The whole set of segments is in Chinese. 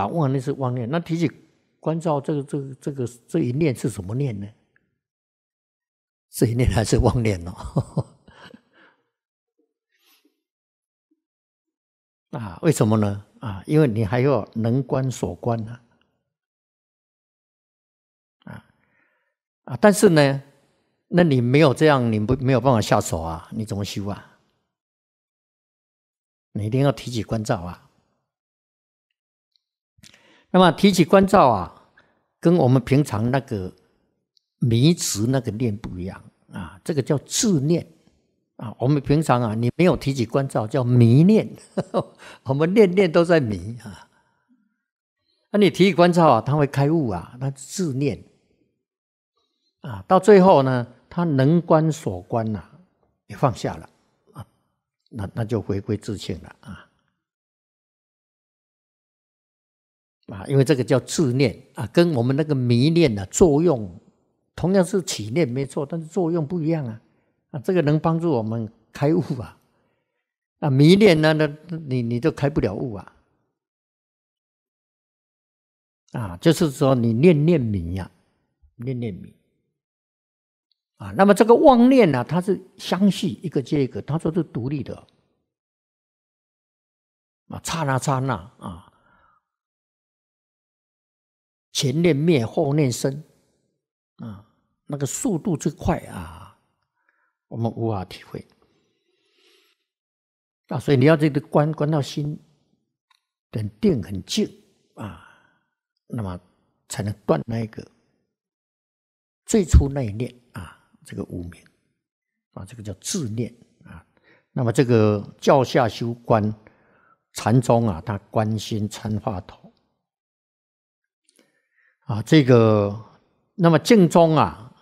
啊，妄念是妄念。那提起关照，这个这个这个这一念是什么念呢？这一念还是妄念哦。啊，为什么呢？啊，因为你还要能观所观呢。啊啊，但是呢，那你没有这样，你不没有办法下手啊？你怎么修啊？你一定要提起关照啊。那么提起关照啊，跟我们平常那个迷执那个念不一样啊，这个叫自念啊。我们平常啊，你没有提起关照，叫迷念，我们念念都在迷啊。那你提起关照啊，他会开悟啊，他自念啊，到最后呢，他能观所观呐，也放下了啊，那那就回归自性了啊。啊，因为这个叫自念啊，跟我们那个迷念的作用同样是起念没错，但是作用不一样啊。啊，这个能帮助我们开悟啊。啊，迷念呢，那你你就开不了悟啊。啊，就是说你念念迷呀，念念迷。啊，那么这个妄念呢，它是相续一个接一个，它说是独立的。啊，刹那刹那啊。前念灭，后念生，啊，那个速度之快啊，我们无法体会。啊，所以你要这个观观到心等定很静啊，那么才能断那个最初那一念啊，这个无明啊，这个叫自念啊。那么这个教下修观禅宗啊，他观心参话头。啊，这个那么静中啊，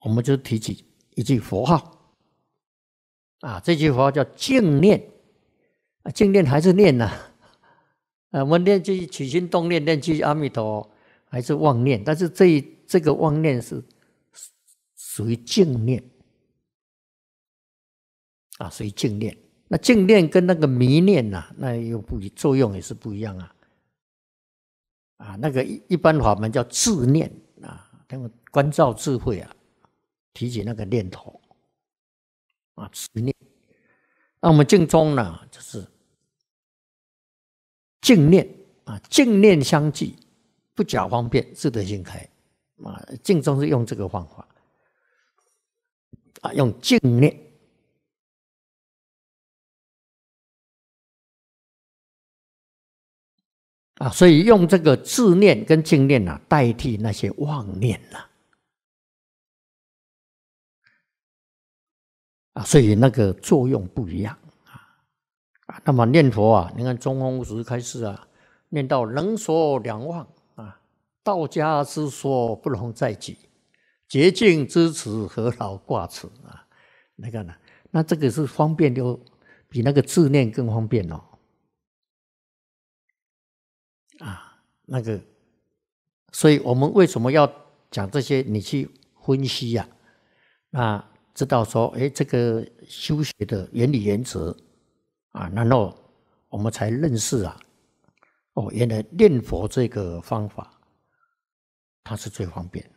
我们就提起一句佛号啊，这句佛号叫静念啊，静念还是念呢？啊，我们念句起心动念，念句阿弥陀，还是妄念？但是这这个妄念是属于静念啊，属于静念。那静念跟那个迷念呐，那又不作用也是不一样啊。啊，那个一一般法门叫自念啊，他们关照智慧啊，提起那个念头啊，自念。那我们静中呢，就是静念啊，静念相继，不假方便，自得心开啊。静中是用这个方法啊，用静念。啊，所以用这个自念跟净念啊，代替那些妄念呐。啊，所以那个作用不一样啊。啊，那么念佛啊，你看中峰时开始啊，念到人所两忘啊，道家之说不容再举，洁净之词何劳挂齿啊？那个呢？那这个是方便就比那个自念更方便哦。啊，那个，所以我们为什么要讲这些？你去分析呀，啊，知道说，哎，这个修学的原理原则啊，然后我们才认识啊，哦，原来念佛这个方法，它是最方便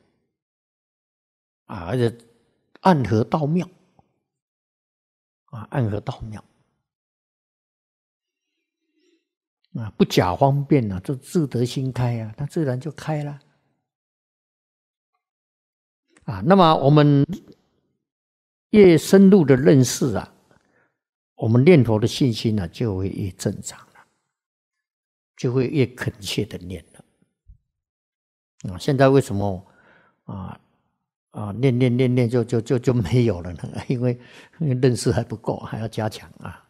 啊，而且暗合道妙啊，暗合道妙。啊，不假方便啊，这自得心开啊，它自然就开了。啊，那么我们越深入的认识啊，我们念佛的信心呢就会越增长了，就会越恳切的念了。啊，现在为什么啊啊念念念念就就就就没有了呢？因为认识还不够，还要加强啊。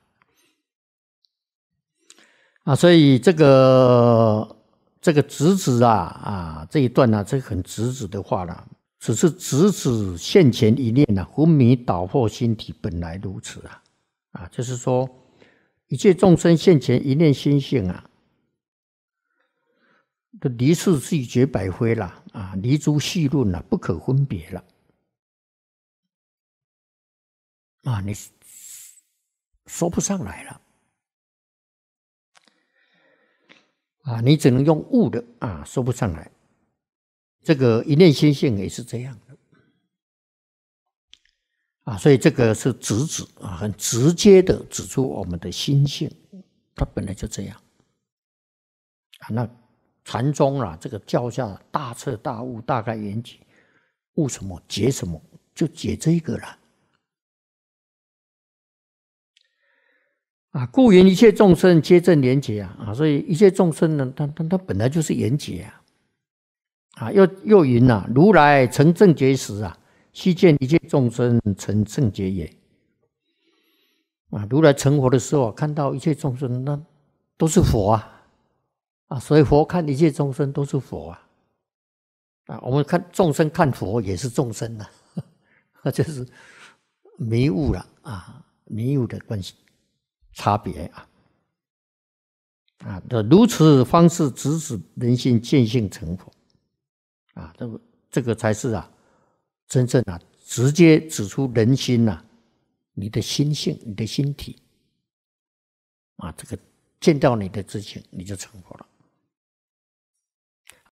啊，所以这个这个直指啊啊这一段呢，这很直指的话呢，只是直指现前一念呢，昏迷导破心体本来如此啊啊，就是说一切众生现前一念心性啊，的离世俱绝百灰了啊，离诸细论了，不可分别了啊，你说不上来了。啊，你只能用悟的啊，说不上来。这个一念心性也是这样的啊，所以这个是直指啊，很直接的指出我们的心性，它本来就这样啊。那禅宗啊，这个教下大彻大悟、大开眼界，悟什么解什么，就解这个了。啊，故云一切众生皆正连结啊！啊，所以一切众生呢，他他他本来就是缘结啊！啊，又又云呐，如来成正觉时啊，悉见一切众生成正觉也。啊，如来成佛的时候，看到一切众生，那都是佛啊！啊，所以佛看一切众生都是佛啊！啊，我们看众生看佛也是众生呐，那就是迷雾了啊，迷雾的关系。差别啊，啊这如此方式直指人心见性成佛，啊，这个这个才是啊，真正啊，直接指出人心呐，你的心性，你的心体，啊，这个见到你的自性，你就成佛了。